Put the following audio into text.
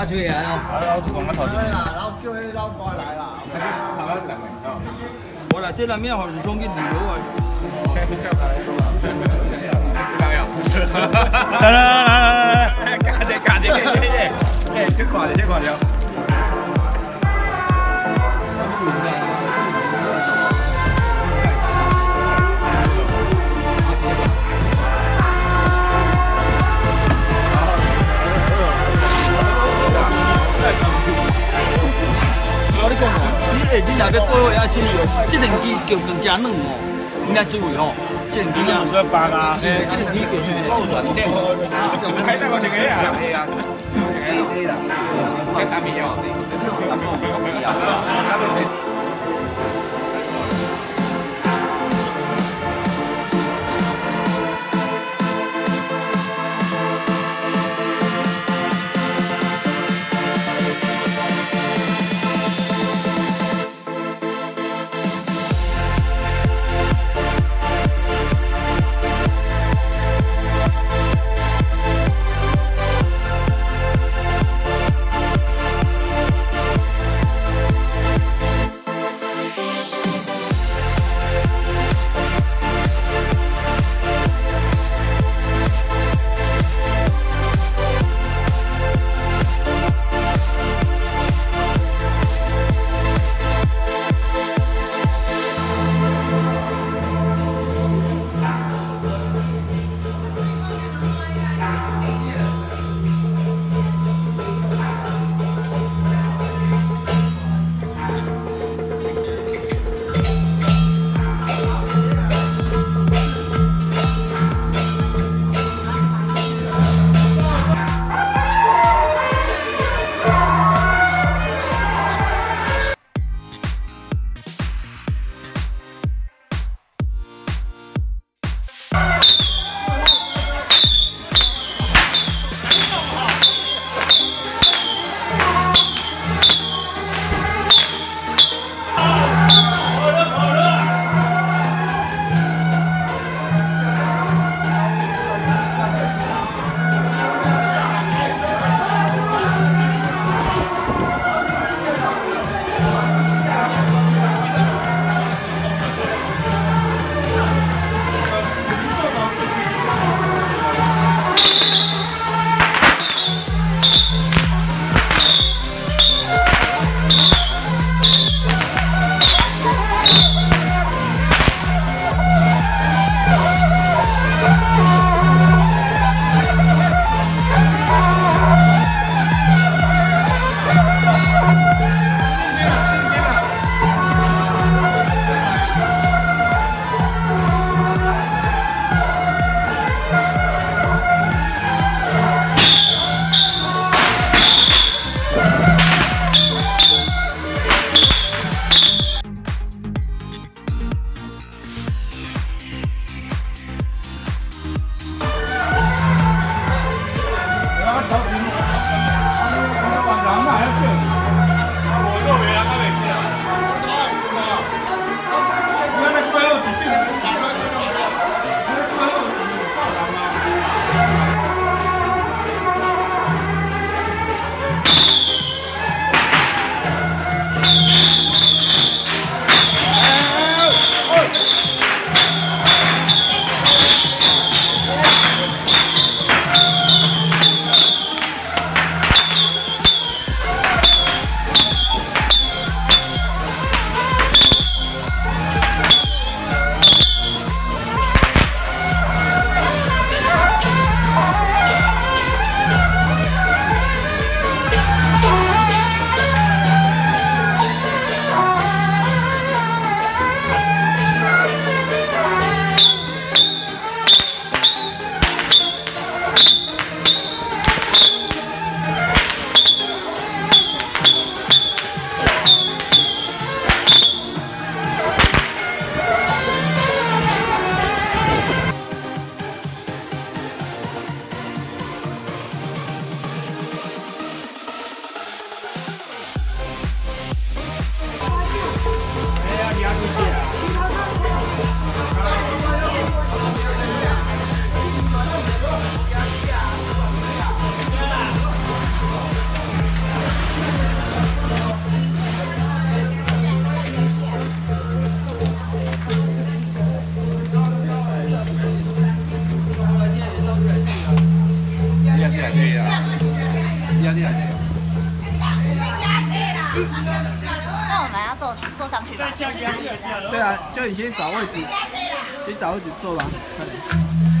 啊，就来哦。啊，来啦，还是台湾人哦。无啦，这内面好是讲去旅游啊。来来来来来，加一加一，加一，哎，先看着，先看着。要过位哦，这两支叫更加嫩哦，应该注意哦。这两支啊，五百啊，诶，这两支叫什么？开大个这个啊，系啊，系啦，开大面哦。上去吧？对啊，就你先找位置，先找位置坐吧，快点。